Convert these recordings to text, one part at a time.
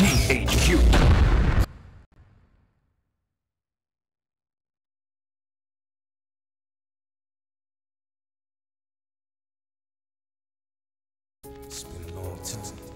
THQ. It's been a long time.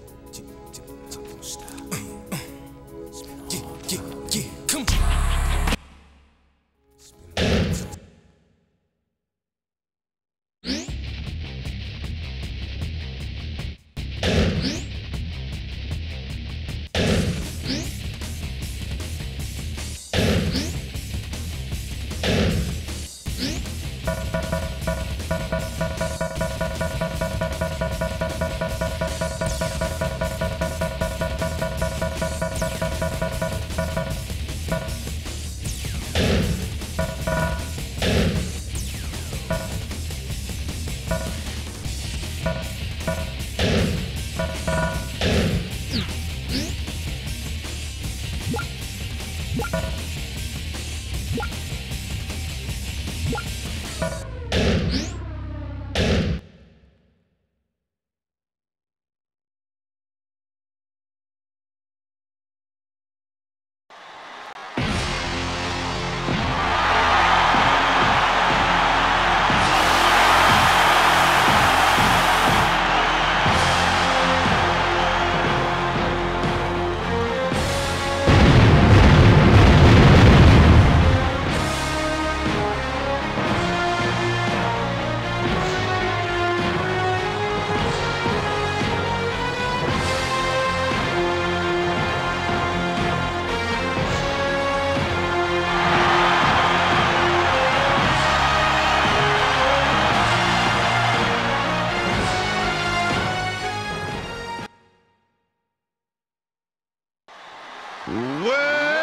Well,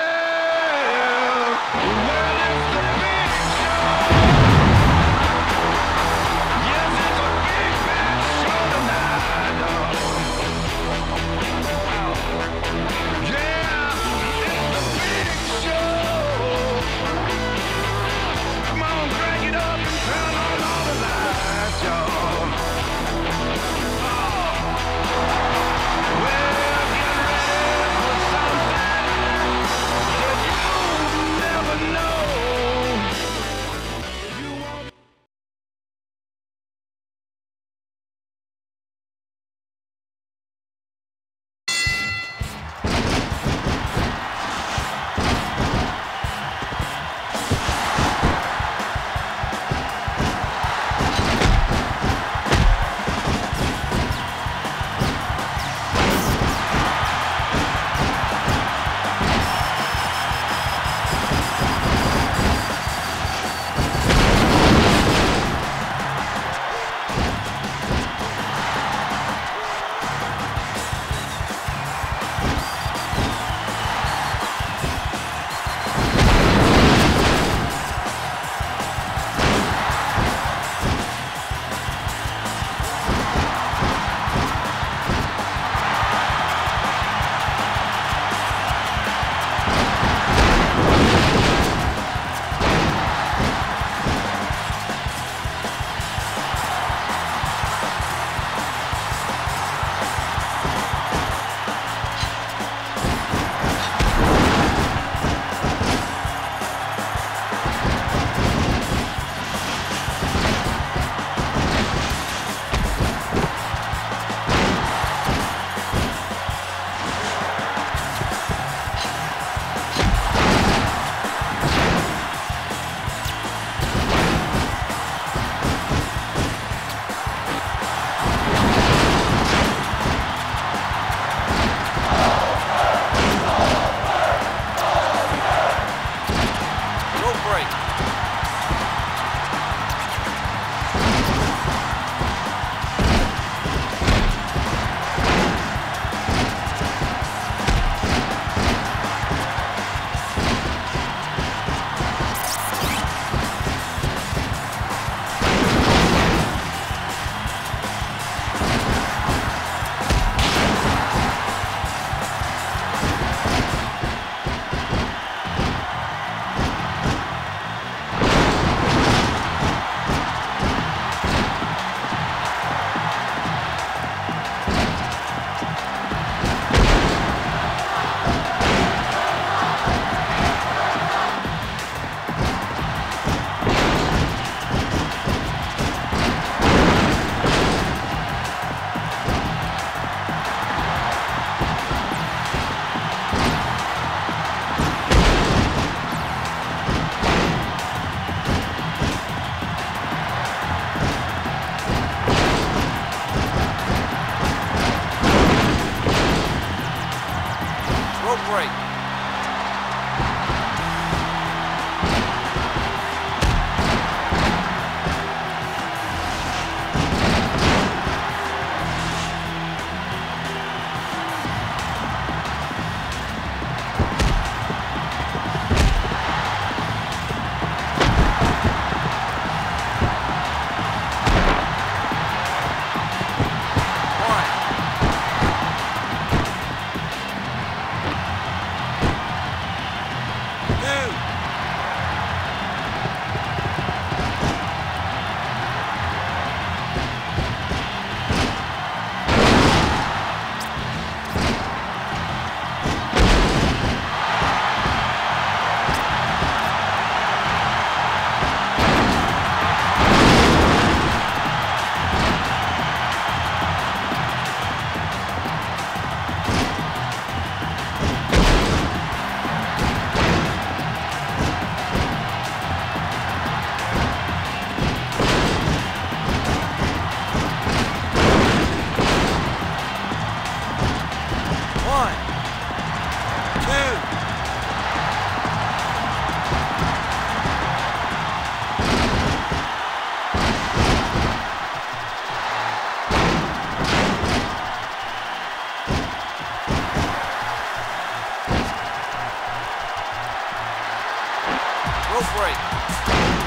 Rope break.